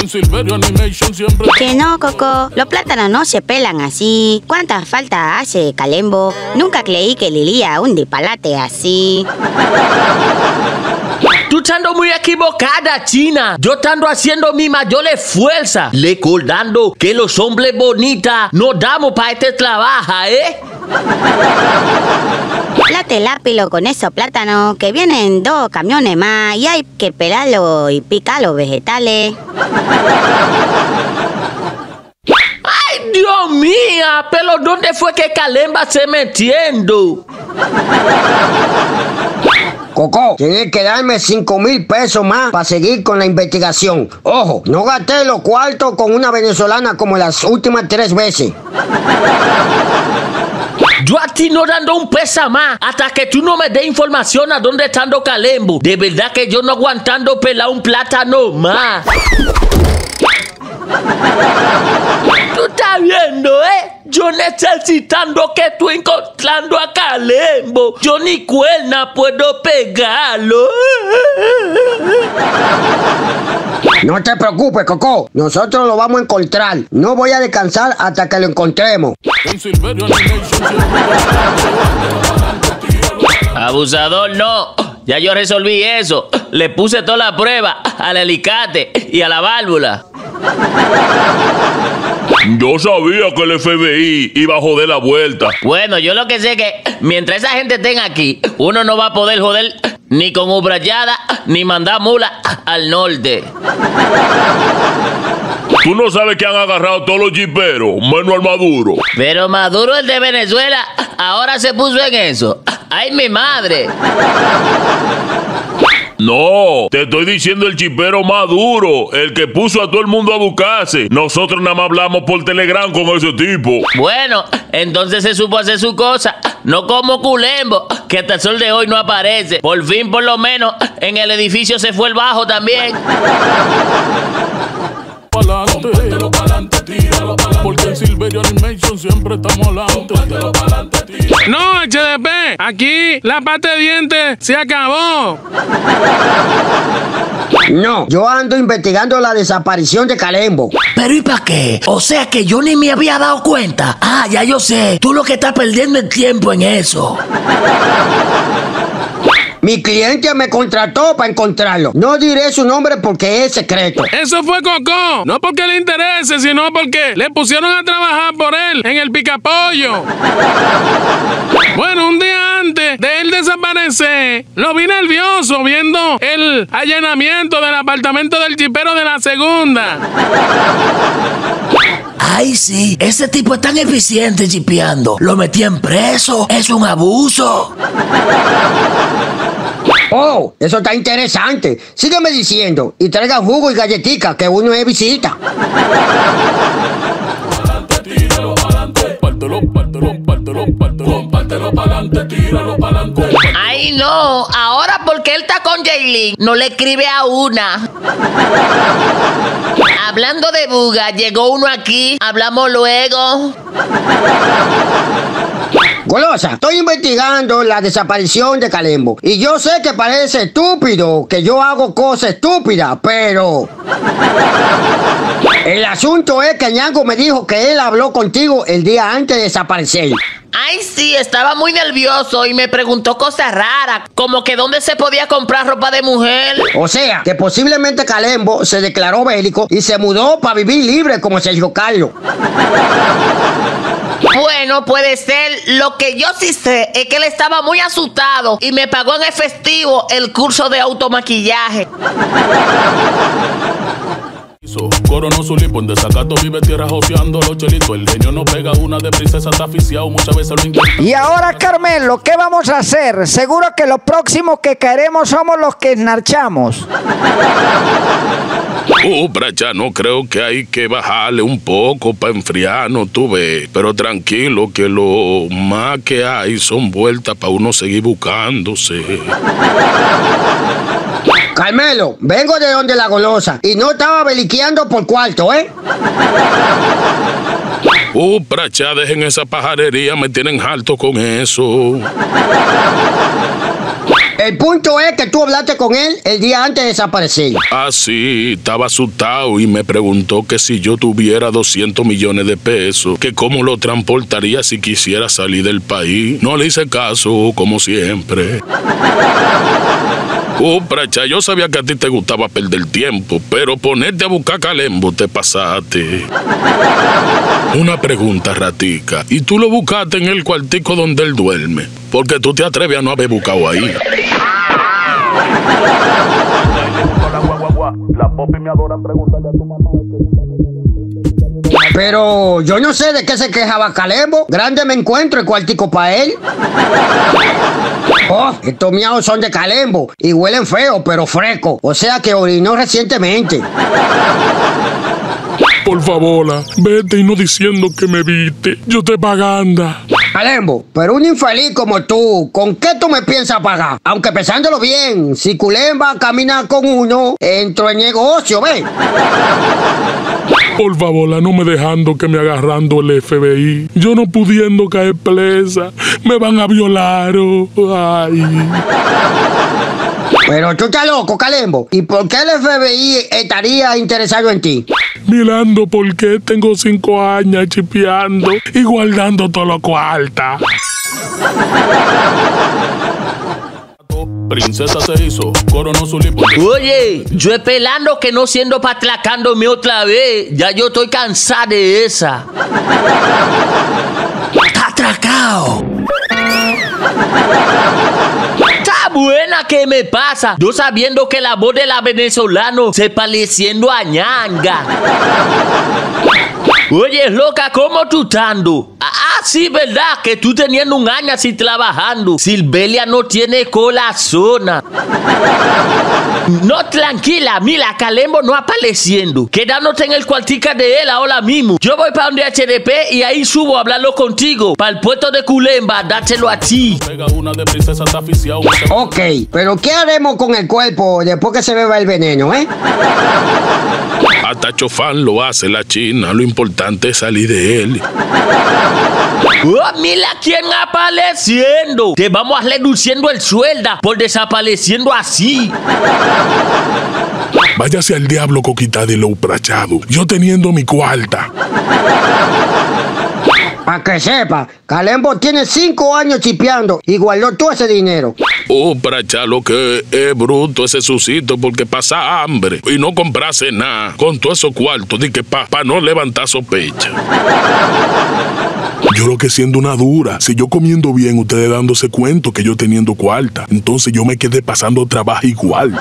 En Silverio Animation siempre... Que no, Coco. Los plátanos no se pelan así. ¿Cuánta falta hace Calembo? Nunca creí que Lilia un disparate así. Tú estando muy equivocada, China. Yo estando haciendo mi mayor fuerza, recordando que los hombres bonitas no damos para este trabajo, ¿eh? Plate lápilo con esos plátanos que vienen dos camiones más y hay que pelarlo y picar los vegetales. ¡Ay, Dios mía! Pero ¿dónde fue que Calemba se metiendo? Coco, tienes que darme 5 mil pesos más para seguir con la investigación. Ojo, no gasté los cuartos con una venezolana como las últimas tres veces. Yo a ti no dando un pesa más hasta que tú no me des información a dónde está Calembo. De verdad que yo no aguantando pelar un plátano más. Tú estás viendo, ¿eh? Yo necesitando que tú encontrando a Calembo. Yo ni cuerna puedo pegarlo. No te preocupes, Coco. Nosotros lo vamos a encontrar. No voy a descansar hasta que lo encontremos. Abusador, no. Ya yo resolví eso. Le puse toda la prueba al alicate y a la válvula. Yo sabía que el FBI iba a joder la vuelta. Bueno, yo lo que sé es que mientras esa gente tenga aquí, uno no va a poder joder ni con ubrayada ni mandar mula al norte. Tú no sabes que han agarrado todos los jiperos, menos al Maduro. Pero Maduro, el de Venezuela, ahora se puso en eso. ¡Ay, mi madre! No, te estoy diciendo el chipero Maduro, el que puso a todo el mundo a buscarse. Nosotros nada más hablamos por Telegram con ese tipo. Bueno, entonces se supo hacer su cosa. No como Culembo, que hasta el sol de hoy no aparece. Por fin, por lo menos, en el edificio se fue el bajo también. Porque en Silverio Animation siempre estamos adelante. No, HDP, aquí la pata de dientes se acabó. No, yo ando investigando la desaparición de Calembo. ¿Pero y para qué? O sea que yo ni me había dado cuenta. Ah, ya yo sé. Tú lo que estás perdiendo el tiempo en eso. Mi cliente me contrató para encontrarlo. No diré su nombre porque es secreto. Eso fue Coco. No porque le interese, sino porque le pusieron a trabajar por él en el picapollo. Bueno, un día antes de él desaparecer, lo vi nervioso viendo el allanamiento del apartamento del chipero de la segunda. Ay, sí. Ese tipo es tan eficiente chipeando. Lo metían preso. Es un abuso. Oh, eso está interesante. Sígueme diciendo y traiga jugo y galletica que uno es visita. Tíralo pa'lante. Pártelo, pártelo, pártelo, pártelo. Pártelo pa'lante, tíralo pa'lante. Ay, no. Ahora porque él está con Jaylin, no le escribe a una. Hablando de buga, llegó uno aquí. Hablamos luego. Golosa, estoy investigando la desaparición de Calembo. Y yo sé que parece estúpido que yo hago cosas estúpidas, pero. El asunto es que Ñango me dijo que él habló contigo el día antes de desaparecer. Ay, sí, estaba muy nervioso y me preguntó cosas raras, como que dónde se podía comprar ropa de mujer. O sea, que posiblemente Calembo se declaró bélico y se mudó para vivir libre como Sergio Carlos. Bueno, puede ser. Lo que yo sí sé es que él estaba muy asustado y me pagó en efectivo el curso de automaquillaje. Coronó su lipo en desacato, vive tierra joseando los chelitos. El no pega una de princesa, está aficiado, muchas veces lo intenta. Y ahora, Carmelo, ¿qué vamos a hacer? Seguro que lo próximo que queremos somos los que esnarchamos. Uh, bracha, no creo que hay que bajarle un poco para enfriarnos, tú ves. Pero tranquilo, que lo más que hay son vueltas para uno seguir buscándose. Carmelo, vengo de donde la golosa y no estaba beliqueando por cuarto, ¿eh? Uh, bracha, dejen esa pajarería, me tienen harto con eso. El punto es que tú hablaste con él el día antes de desaparecer. Ah, sí, estaba asustado y me preguntó que si yo tuviera 200 millones de pesos, que cómo lo transportaría si quisiera salir del país. No le hice caso, como siempre. Oh, pracha, yo sabía que a ti te gustaba perder tiempo, pero ponerte a buscar Calembo te pasaste. Una pregunta, ratica. ¿Y tú lo buscaste en el cuartico donde él duerme? Porque tú te atreves a no haber buscado ahí. Pero yo no sé de qué se quejaba Calembo. Grande me encuentro el cuartico para él. Oh, estos miados son de Calembo y huelen feo, pero fresco. O sea que orinó recientemente. Por favor, vete y no diciendo que me viste. Yo te paganda. Calembo, pero un infeliz como tú, ¿con qué tú me piensas pagar? Aunque pensándolo bien, si Culemba camina con uno, entro en negocio, ¿ves? Por favor, no me dejando que me agarrando el FBI. Yo no pudiendo caer presa. Me van a violar. oh, Ay. Pero tú estás loco, Calembo. ¿Y por qué el FBI estaría interesado en ti? Mirando por qué tengo cinco años chipeando y guardando todo lo cuarta. Princesa se hizo, coronó su lipo. Oye, yo esperando que no siendo patlacándome otra vez. Ya yo estoy cansada de esa. Está atracado. Está buena que me pasa. Yo sabiendo que la voz de la venezolano se pareciendo a ñanga. Oye, loca, ¿cómo tú estando? Ah, sí, ¿verdad? Que tú teniendo un año así trabajando. Silvelia no tiene corazón. No, tranquila, mira, Calembo no apareciendo. Quedándote en el cuartica de él ahora mismo. Yo voy para donde HDP y ahí subo a hablarlo contigo. Para el puerto de Culemba, dátelo a ti. Pega una de princesa, está aficiado. Ok, pero ¿qué haremos con el cuerpo después que se beba el veneno, eh? Hasta Chofán lo hace la China. Lo importante es salir de él. Oh, mira quién apareciendo. Te vamos a reduciendo el sueldo por desapareciendo así. Váyase al diablo coquita de lo prachado. Yo teniendo mi cuarta. Para que sepa, Calembo tiene cinco años chipeando y guardó todo ese dinero. Oh, pracha, lo que es bruto ese susito porque pasa hambre y no comprase nada con todo esos cuartos de que para pa no levantar sospecha. Yo lo que siendo una dura, si yo comiendo bien, ustedes dándose cuenta que yo teniendo cuarta, entonces yo me quedé pasando trabajo igual.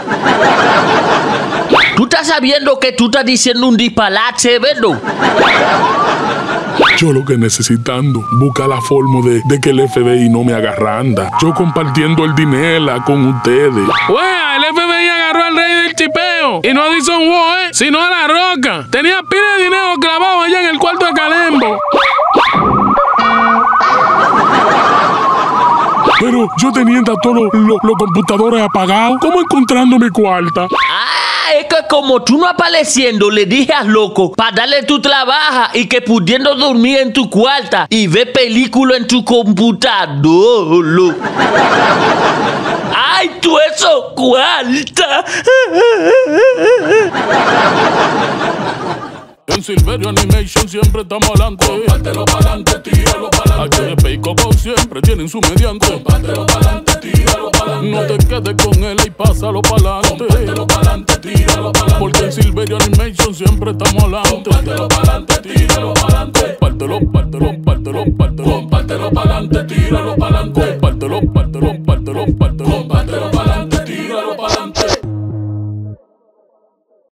Tú estás sabiendo que tú estás diciendo un disparate, ¿verdad? Yo lo que necesitando, busca la forma de, de que el FBI no me agarranda. Yo compartiendo el dinero con ustedes. Wea, el FBI agarró al rey del chipeo y no a Dison Wo, eh, sino a la roca. Tenía pila de dinero clavado allá en el cuarto de Calembo. Pero yo teniendo todos los los- los computadores apagados, ¿cómo encontrando mi cuarta? Ah, es que como tú no apareciendo, le dije al loco para darle tu trabajo y que pudiendo dormir en tu cuarta y ver película en tu computador. lo. ¡Ay, tú eso cuarta! En Silverio Animation siempre estamos adelante. Compártelo pa'lante, tíralo pa'lante. HDP y Coco siempre tienen su mediante. Compártelo pa'lante, tíralo pa'lante. No te quedes con él y pásalo pa'lante, Porque